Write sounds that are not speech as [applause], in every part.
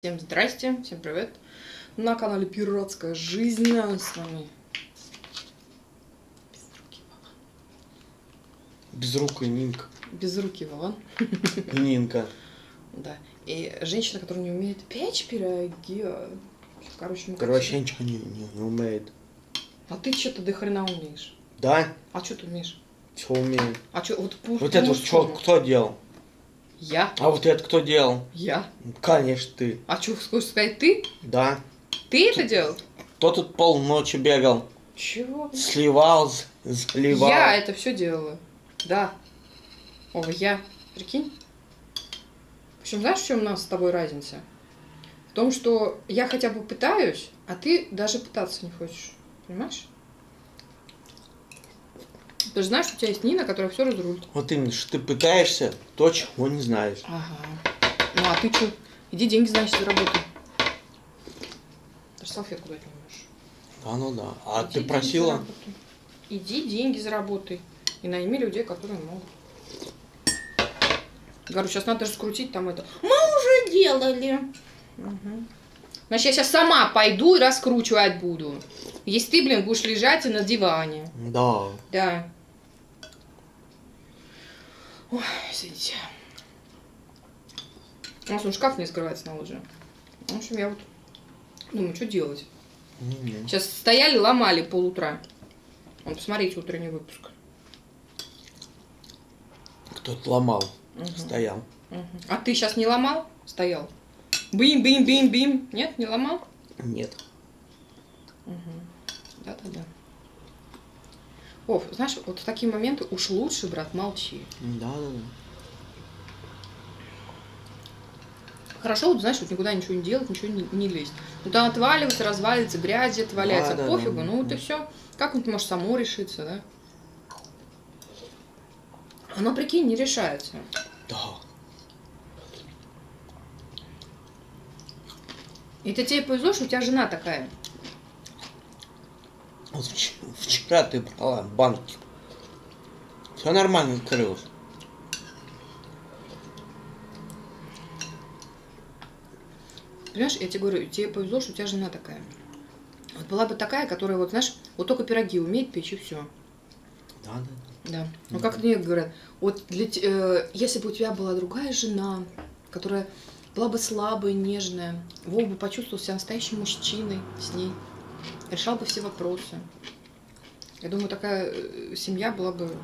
Всем здрасте, всем привет. На канале Пиратская жизнь с вами. Безрукая Нинка. Безрукий Вован. Нинка. [laughs] Да. И женщина, которая не умеет печь пироги. а, Короче, Короче, ничего не, не, не умеет. А ты что-то до хрена умеешь? Да? А что ты умеешь? Что умеет? А что, вот Вот это вот что, кто делал? Я? А вот это кто делал? Я? Конечно, ты. А что, хочешь сказать ты? Да. Ты это делал? Кто тут полночи бегал? Чего? Сливал, заливал. Я это все делала. Да. О, я. Прикинь? В общем, знаешь, в чем у нас с тобой разница? В том, что я хотя бы пытаюсь, а ты даже пытаться не хочешь. Понимаешь? Ты же знаешь, что у тебя есть Нина, которая все разрулит. Вот именно, что ты пытаешься то, чего не знаешь. Ага. Ну а ты что? Иди деньги, значит, заработай. Даже салфетку дать не можешь. Да, ну да. А Иди ты просила? заработай. Иди деньги заработай. И найми людей, которые могут. Говорю, сейчас надо же скрутить там это. Мы уже делали. Мгм. Значит, я сейчас сама пойду и раскручивать буду. Если ты, блин, будешь лежать и на диване. Да. Да. Ой, извините. У нас он шкаф не скрывается на лоджии. В общем, я вот думаю, что делать. Не-не. Сейчас стояли, ломали полутра. Вон, посмотрите, утренний выпуск. Кто-то ломал, Мгм, стоял. мгм. А ты сейчас не ломал? Стоял. Бим-бим-бим-бим. Нет, не ломал? Нет. Да-да-да. О, знаешь, вот в такие моменты уж лучше, брат, молчи. Да, да, да. Хорошо, вот знаешь, вот никуда ничего не делать, ничего не, не лезть. Ну там отваливается, развалится, грязь где-то валяется, Да, да, пофигу, да. ну вот и все. Как-нибудь может само решиться, да? Оно, прикинь, не решается. Да. И это тебе повезло, что у тебя жена такая. Вот вч- вчера ты брала банки. Все нормально открылось. Понимаешь, я тебе говорю, тебе повезло, что у тебя жена такая. Вот была бы такая, которая, вот знаешь, вот только пироги умеет печь и все. Да, да. Да. Ну как мне говорят, вот для, э, если бы у тебя была другая жена, которая была бы слабая, нежная, Вова бы почувствовал себя настоящим мужчиной с ней, решал бы все вопросы. Я думаю, такая э, семья была бы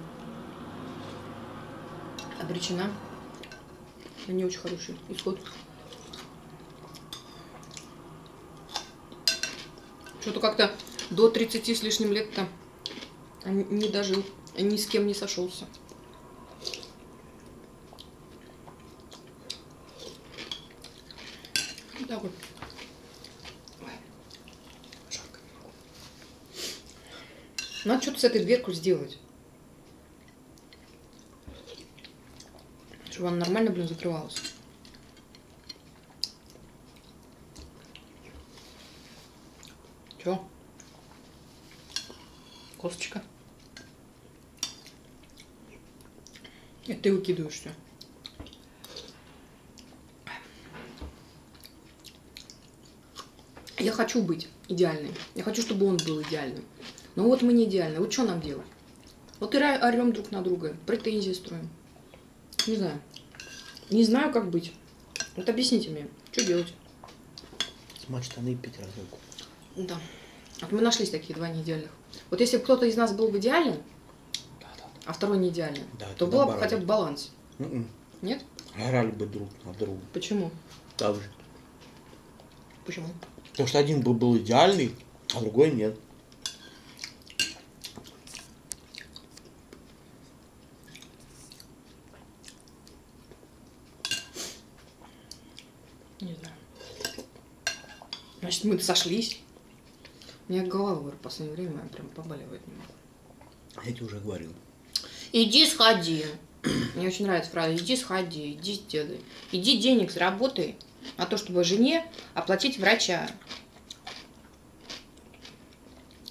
обречена на не очень хороший исход. Что-то как-то до 30 с лишним лет-то не дожил, ни с кем не сошелся. Так вот. Ой, жарко. Надо что-то с этой дверкой сделать. Чтобы она нормально, блин, закрывалась. Чё? Косточка? Это ты выкидываешь все. Я хочу быть идеальной. Я хочу, чтобы он был идеальным. Но вот мы не идеальны. Вот что нам делать? Вот и орем друг на друга, претензии строим. Не знаю. Не знаю, как быть. Вот объясните мне, что делать? Смочь штаны и пить разок. Да. Вот мы нашлись такие два неидеальных. Вот если бы кто-то из нас был бы идеален, Да, да. а второй не идеален, Да, то было бы хотя бы баланс. М-м. Нет? Орали бы друг на друга. Почему? Так же. Почему? Потому что один бы был идеальный, а другой нет. Не знаю. Значит, мы сошлись. У меня голова, говорю, в последнее время прям побаливает немного. Я тебе уже говорил. Иди сходи. Мне очень нравится фраза. Иди сходи, иди сделай. Иди денег заработай на то, чтобы жене оплатить врача.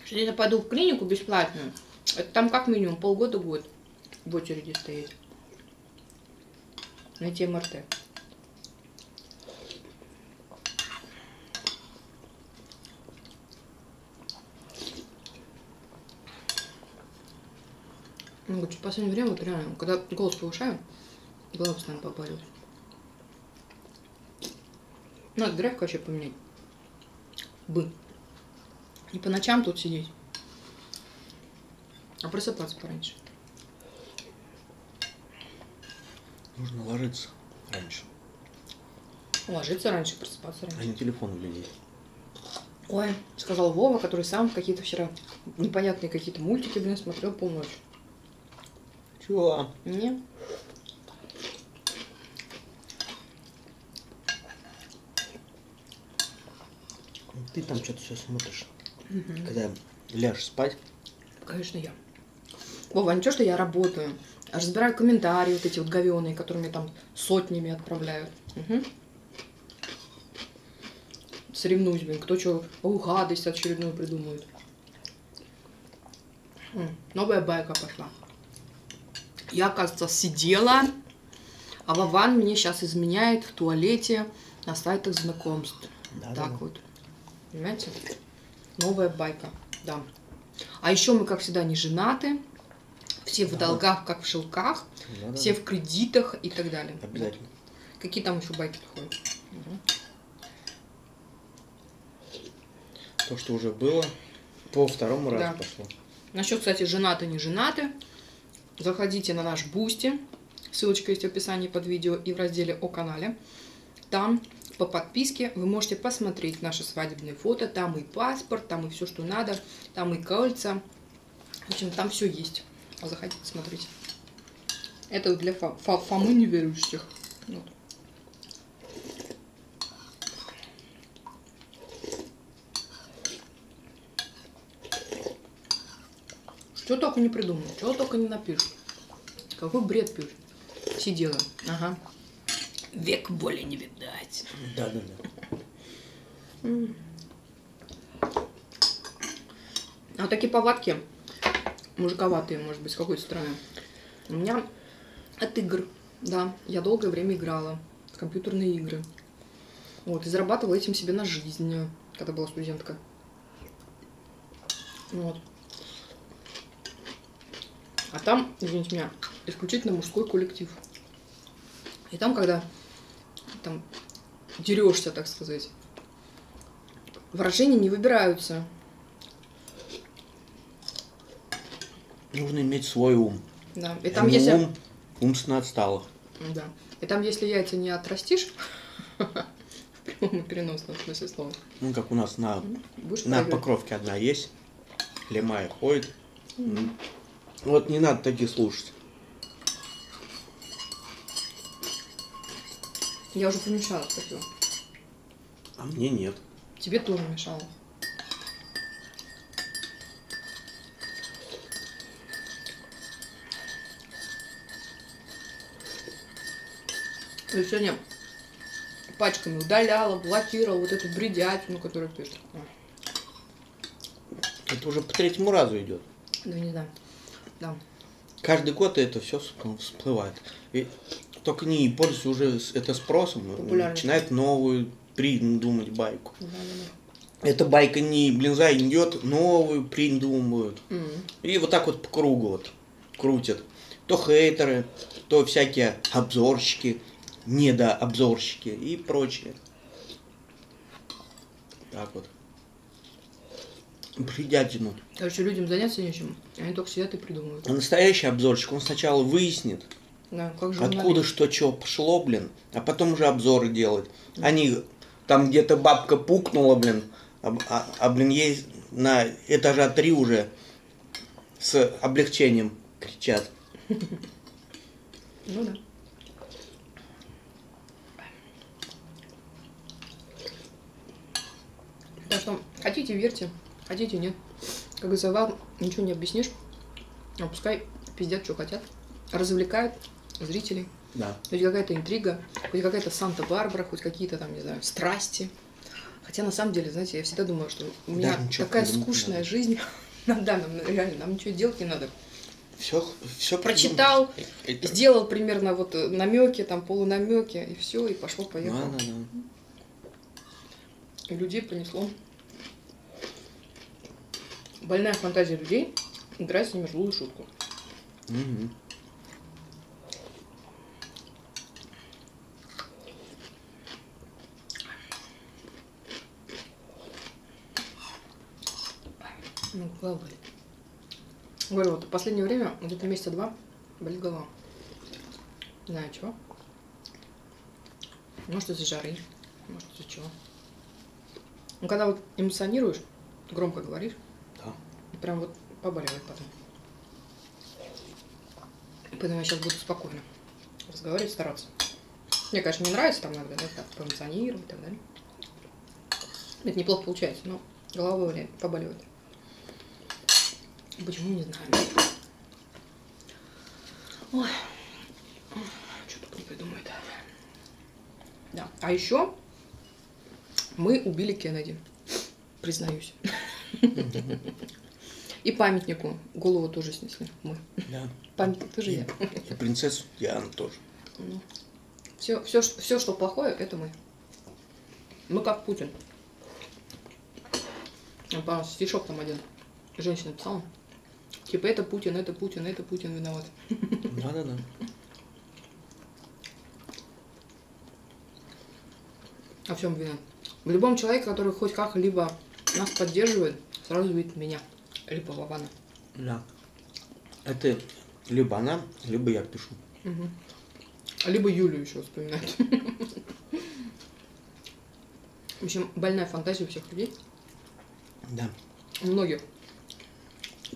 Если я пойду в клинику бесплатную, это там как минимум полгода-год в очереди стоять. Найти МРТ. Ну, вот в последнее время, вот реально, когда голос повышаю, голова постоянно побаливает. Надо график вообще поменять. Бы. И по ночам тут сидеть. А просыпаться пораньше. Нужно ложиться раньше, Ложиться раньше, просыпаться раньше. а не телефон глядеть. Ой, сказал Вова, который сам какие-то вчера непонятные какие-то мультики, блин, смотрел полночь. Чего? Не? Ты там что-то все смотришь. Когда ляжешь спать, Конечно, я. Вова, ничего, что я работаю. Разбираю комментарии вот эти вот говёные, которые мне там сотнями отправляют. Мгм. Соревнуюсь, блин, кто что, о, гадость очередную придумает. М, Новая байка пошла. Я, оказывается, сидела, а Вован мне сейчас изменяет в туалете на сайтах знакомств. Да, так да. вот. Понимаете? Новая байка, да. А еще мы, как всегда, не женаты. Все в Да. долгах, как в шелках. Да, да, Все да. в кредитах и так далее. Обязательно. Вот. Какие там еще байки ходят? То, что уже было, по второму разу Да. пошло. Насчет, кстати, женаты, не женаты. Заходите на наш Boosty. Ссылочка есть в описании под видео и в разделе о канале. Там по подписке вы можете посмотреть наши свадебные фото. Там и паспорт, там и все, что надо. Там и кольца. В общем, там все есть. Заходите, смотрите. Это для фа- фа- Фомы неверующих. Вот. Что только не придумал, чего только не напишешь. Какой бред пишешь. Сидела. Ага. Век боли не видать. Да, да, да. А вот такие повадки, мужиковатые, может быть, с какой-то стороны, у меня от игр. Да, я долгое время играла в компьютерные игры. Вот, и зарабатывала этим себе на жизнь, когда была студентка. Вот. А там, извините меня, исключительно мужской коллектив. И там, когда там дерешься, так сказать, выражения не выбираются. Нужно иметь свой ум. Да. И там, если... ум умственно отсталых. Да. И там, если яйца не отрастишь, [laughs] в прямом и переносном смысле слова, Ну, как у нас на, будешь на покровке одна есть. Лемая ходит. М. Вот не надо таких слушать. Я уже помешала, спасибо. А мне нет. Тебе тоже мешало. Я сегодня пачками удаляла, блокировала вот эту бредятину, которую пишет. Это уже по третьему разу идет. Да не знаю. Да. Каждый год это все всплывает. И только не пользуясь уже это спросом, начинает новую придумать байку. Да, да, Эта байка не блинза идет, новую придумывают. М. И вот так вот по кругу вот крутят. То хейтеры, то всякие обзорщики, недообзорщики и прочее. Так вот. Бредятину. Короче, людям заняться нечем, они только сидят и придумывают. А настоящий обзорщик, он сначала выяснит, Да, как же откуда что, что пошло, блин, а потом уже обзоры делать. Они, там где-то бабка пукнула, блин, а, а- а, блин, ей на этажа три уже с облегчением кричат. Ну да. Так что хотите верьте, хотите нет. Как вам ничего не объяснишь. А пускай пиздят, что хотят. Развлекают зрителей. Да. Хоть какая-то интрига, хоть какая-то Санта-Барбара, хоть какие-то там, не знаю, страсти. Хотя на самом деле, знаете, я всегда думаю, что у меня ничего такая придумать скучная надо. жизнь. [laughs] Да, нам реально, нам ничего делать не надо. Все, все Прочитал, Сделал примерно вот намеки, там полунамеки, и все, и пошло Да, поехало. да, да. И людей понесло. Больная фантазия людей играть с ними злую шутку. Мгм. Ну, голова болит. Говорю, вот в последнее время, где-то месяца два, болит голова. Не знаю чего. Может из-за жары, может из-за чего. Ну, когда вот эмоционируешь, громко говоришь. И прям вот побаливает потом. Поэтому я сейчас буду спокойно разговаривать, стараться. Мне, конечно, не нравится там иногда, да, так, поэмоционировать и так далее. Это неплохо получается, но голова болит, побаливает. Почему, не знаю. Ой, что тут не придумает. Да. А еще мы убили Кеннеди, признаюсь. [laughs] И памятнику голову тоже снесли мы. Да. Памятник тоже И, я. и принцессу Диану тоже. Все, все, все, что плохое, это мы. Мы как Путин. Помню, стишок там один. Женщина писала. Типа, это Путин, это Путин, это Путин виноват. Да-да-да. А в чем вина? В любом человеке, который хоть как-либо нас поддерживает, сразу видит меня. Либо Вована. Да. Это либо она, либо я пишу. Мгм. Либо Юлю еще вспоминает. [laughs] В общем, больная фантазия у всех людей. Да. У многих.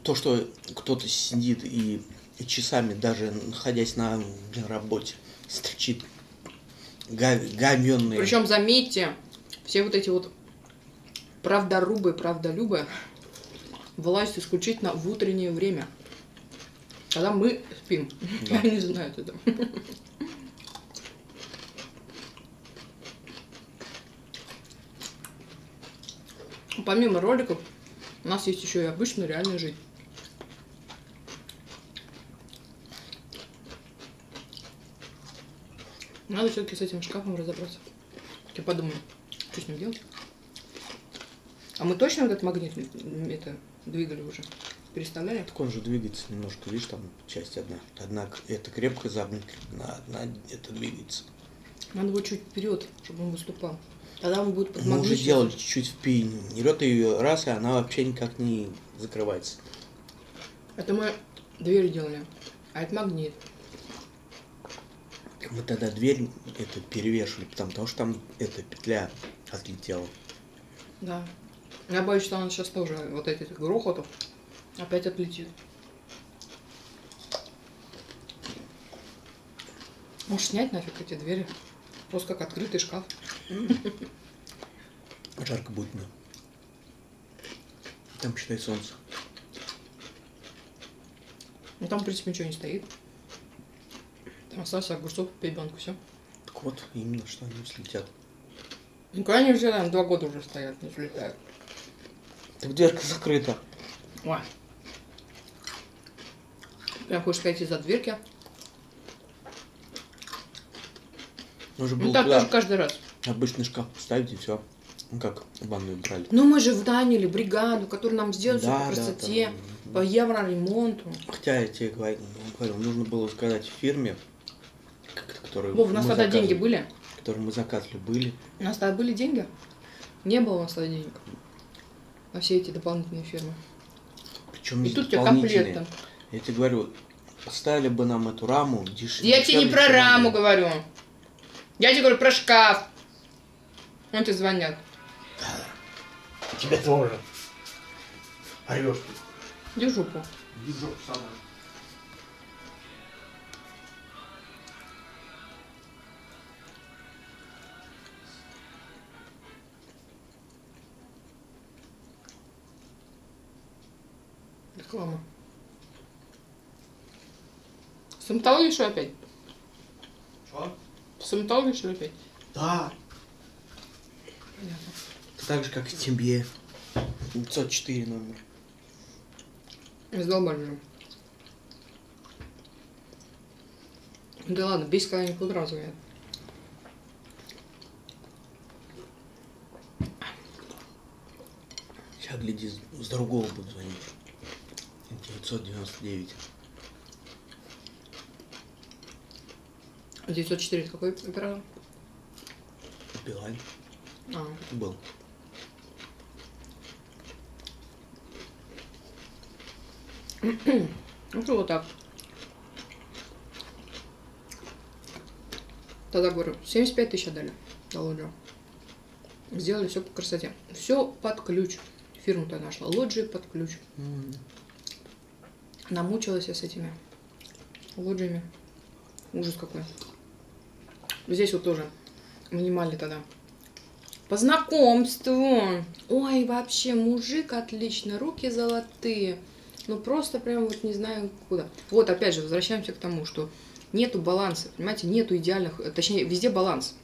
То, что кто-то сидит и, часами, даже находясь на работе, строчит говенные. Причем, заметьте, все вот эти вот правдорубы, правдолюбы власть исключительно в утреннее время. Когда мы спим. Да. Они знают это. Помимо роликов, у нас есть еще и обычная реальная жизнь. Надо все-таки с этим шкафом разобраться. Я подумаю, что с ним делать. А мы точно этот магнит это двигали уже? Переставляли? Так он же двигается немножко, видишь, там часть одна. Одна к- это крепко загнута, одна, это двигается. Надо его чуть вперед, чтобы он выступал. Тогда он будет под Мы уже делали чуть-чуть вперед ее раз, и она вообще никак не закрывается. Это мы дверь делали. А это магнит. Мы тогда дверь это перевешивали, потому что там эта петля отлетела. Да. Я боюсь, что он сейчас тоже вот этих грохотов опять отлетит. Может снять нафиг эти двери? Просто как открытый шкаф. Жарко будет мне. Там, считай, солнце. Ну там, в принципе, ничего не стоит. Там остался огурцов, пебенку, все. Так вот, именно что они слетят. Никуда не взяли, два года уже стоят, не взлетают. Так дверка закрыта. Ой. Прям хочешь сказать из-за дверки? Мы же Ну был так туда тоже каждый раз. обычный шкаф поставить и все. Ну как в ванную брали. Ну мы же наняли бригаду, которую нам сделают всё по Да, да, красоте, там. по евроремонту. Хотя я тебе говорю, говорю, нужно было сказать фирме, которую Вов, у нас тогда деньги были? Которую мы заказывали, были. У нас тогда были деньги? Не было у нас тогда денег. На все эти дополнительные фирмы. Причем И тут у тебя комплект. Я тебе говорю, поставили бы нам эту раму деш... Я тебе не дешевле, про раму говорю. Я тебе говорю про шкаф. Вон ты звонят. Тебе тоже. Орешь. Иди в жопу. Езжу Реклама. Стоматология что опять? Что? Стоматология что опять? Да. Понятно. Так же, как и тебе. 504 номер. Задолбали уже. Да ладно, бесит, когда они куда звонят. Сейчас, гляди, с другого буду звонить. 999. 904 это какой оператор? Билайн А, был. [clears throat] ну что вот так. Тогда говорю, 75 тысяч отдали за лоджию. Сделали все по красоте. Все под ключ. Фирму-то нашла. Лоджии под ключ. М. Намучилась я с этими лоджиями. Ужас какой. Здесь вот тоже минимальный тогда. По знакомству. Ой, вообще, мужик отлично, руки золотые. Ну просто прям вот не знаю куда. Вот опять же, возвращаемся к тому, что нету баланса, понимаете, нету идеальных, точнее, везде баланс.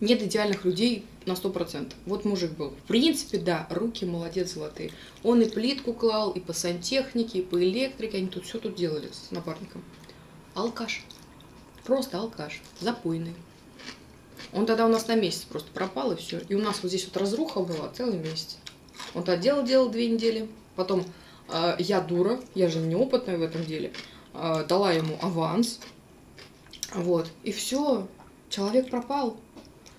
Нет идеальных людей на 100%. Вот мужик был. В принципе, да, руки молодец золотые. Он и плитку клал, и по сантехнике, и по электрике. Они тут все тут делали с напарником. Алкаш. Просто алкаш. Запойный. Он тогда у нас на месяц просто пропал, и все. И у нас вот здесь вот разруха была целый месяц. Он тогда делал, делал две недели. Потом э, я дура, я же неопытная в этом деле. э, дала ему аванс. Вот. И все. Человек пропал.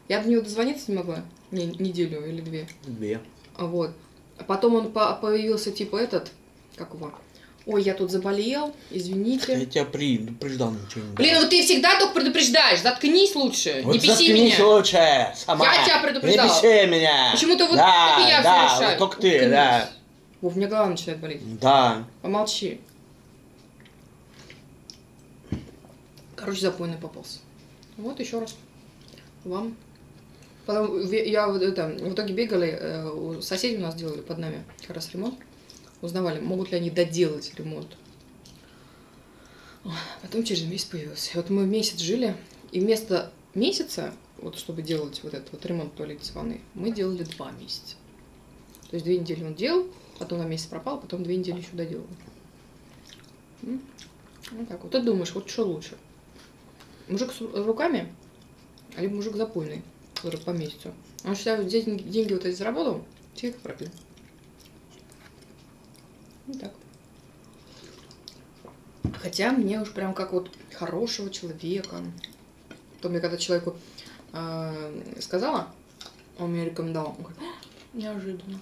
Я до него дозвониться не могла. Не, неделю или две. Две. А Вот. А потом он по- появился типа этот, как его, ой, я тут заболел, Я извините. тебя предупреждал ничего не Блин, ну ты всегда только предупреждаешь, заткнись лучше, Вот не заткнись меня. лучше, сама. Я тебя предупреждала. Не беси меня. Почему-то вот да, только я все да, решаю. вот только ты, Заткнись. да. О, у меня голова начинает болеть. Да. Помолчи. Короче, запойный попался. Вот еще раз. Вам. Потом я это, в итоге бегали, э, у соседей у нас делали под нами как раз ремонт. Узнавали, могут ли они доделать ремонт. Потом через месяц появился. Вот мы месяц жили, и вместо месяца, вот чтобы делать вот этот вот ремонт туалета с ванной, мы делали два месяца. То есть две недели он делал, потом на месяц пропал, потом две недели еще доделал. Вот так вот. Ты думаешь, вот что лучше? Мужик с ру- руками, либо мужик запойный, который по месяцу. Он считает, деньги, деньги вот эти заработал, все их пропил. Вот так. Хотя мне уж прям как вот хорошего человека. Потом я когда человеку э, сказала, он мне рекомендовал, он говорит, «А, неожиданно.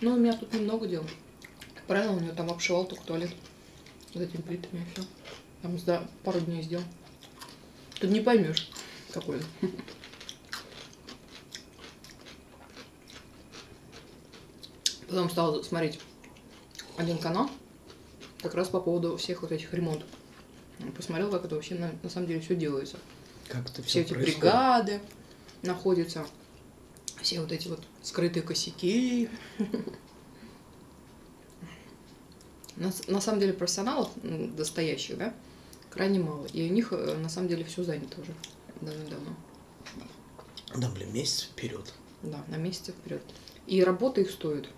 Ну, у меня тут немного дел. Правильно, у него там обшивал только туалет. Вот этими плитами и все. Там за пару дней сделал. Тут не поймешь, какой он. Потом стал смотреть один канал, как раз по поводу всех вот этих ремонтов. Посмотрел, как это вообще на, на самом деле все делается. Как это Все все эти происходит? бригады находятся, все вот эти вот скрытые косяки. На, на самом деле профессионалов настоящих, да, крайне мало. И у них э, на самом деле все занято уже давно-давно. Да, блин, месяц вперед. Да, на месяц вперед. И работа их стоит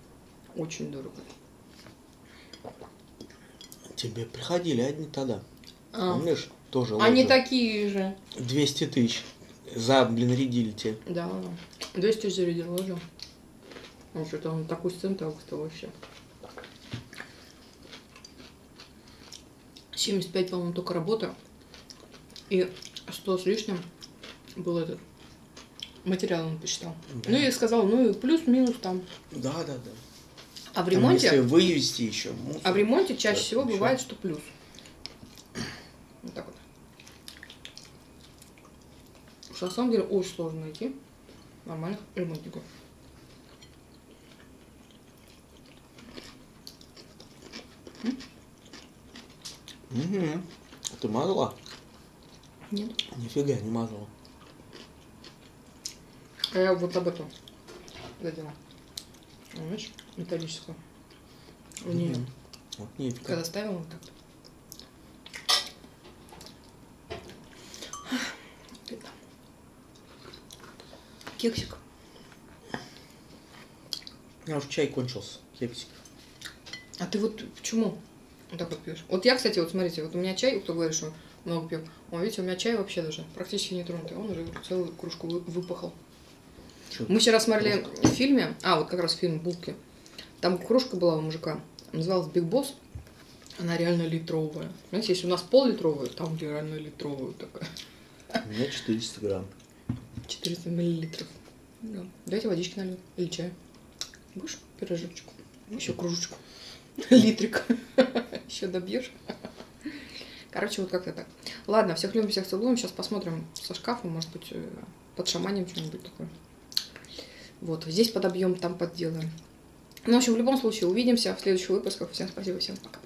очень дорого. Тебе приходили одни тогда. А, Помнишь? Тоже они лоджию. такие же. 200 тысяч. За, блин, редильте. Да, 200 тысяч зарядил, ложил. Ну, что-то он такой сцен толкал вообще. 75, по-моему, только работа. И 100 с лишним был этот материал он посчитал. Да. Ну и сказал, ну и плюс-минус там. Да, да, да. А в Там, ремонте, если вывести еще мусор. а в ремонте чаще всего ничего. бывает, что плюс. Вот так вот. Что на самом деле очень сложно найти нормальных ремонтников. Угу. Ты мазала? Нет. Нифига не мазала. А я вот об этом задела. Видишь, металлическую. В нее. Вот нифига. Когда ставила вот так. Кексик. У меня уже чай кончился. Кепсик. А ты вот почему вот так вот пьешь? Вот я, кстати, вот смотрите, вот у меня чай, кто говорит, что много пью. Он, видите, у меня чай вообще даже практически не тронутый. Он уже целую кружку вы- выпахал. Чё? Мы вчера смотрели в фильме, а, вот как раз фильм «Булки». Там кружка была у мужика, называлась «Биг Босс». Она реально литровая. Знаете, если у нас пол-литровая, там где реально литровая такая. У меня 400 грамм. 400 миллилитров. Да. Давайте водички налью. Или чай. Будешь пирожочку? Еще кружечку. Литрик. Еще добьешь. Короче, вот как-то так. Ладно, всех любим, всех целуем. Сейчас посмотрим со шкафа, может быть, э, под шаманем что-нибудь такое. Вот, здесь подобьем, там подделаем. Ну, в общем, в любом случае, увидимся в следующих выпусках. Всем спасибо, всем пока.